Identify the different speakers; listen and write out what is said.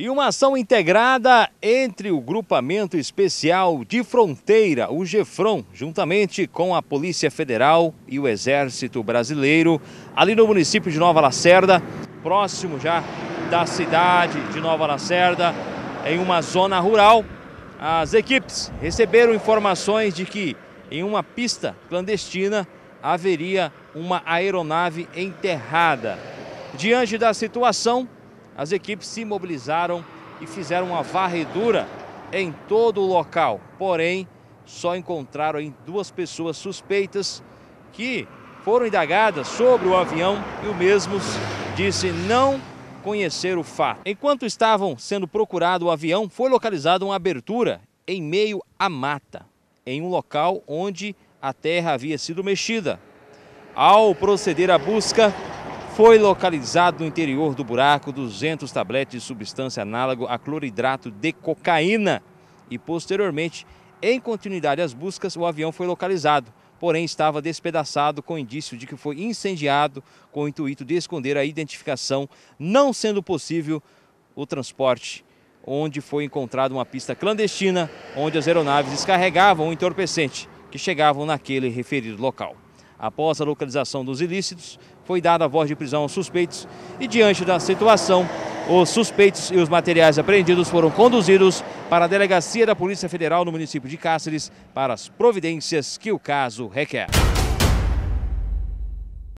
Speaker 1: E uma ação integrada entre o Grupamento Especial de Fronteira, o GEFRON, juntamente com a Polícia Federal e o Exército Brasileiro, ali no município de Nova Lacerda, próximo já da cidade de Nova Lacerda, em uma zona rural. As equipes receberam informações de que em uma pista clandestina haveria uma aeronave enterrada. Diante da situação, as equipes se mobilizaram e fizeram uma varredura em todo o local. Porém, só encontraram duas pessoas suspeitas que foram indagadas sobre o avião e o mesmo disse não conhecer o fato. Enquanto estavam sendo procurado o avião, foi localizada uma abertura em meio à mata, em um local onde a terra havia sido mexida. Ao proceder à busca, foi localizado no interior do buraco 200 tabletes de substância análogo a cloridrato de cocaína. E posteriormente, em continuidade às buscas, o avião foi localizado, porém estava despedaçado com indício de que foi incendiado com o intuito de esconder a identificação, não sendo possível o transporte, onde foi encontrada uma pista clandestina, onde as aeronaves descarregavam o entorpecente que chegavam naquele referido local. Após a localização dos ilícitos, foi dada a voz de prisão aos suspeitos e, diante da situação, os suspeitos e os materiais apreendidos foram conduzidos para a delegacia da Polícia Federal no município de Cáceres para as providências que o caso requer.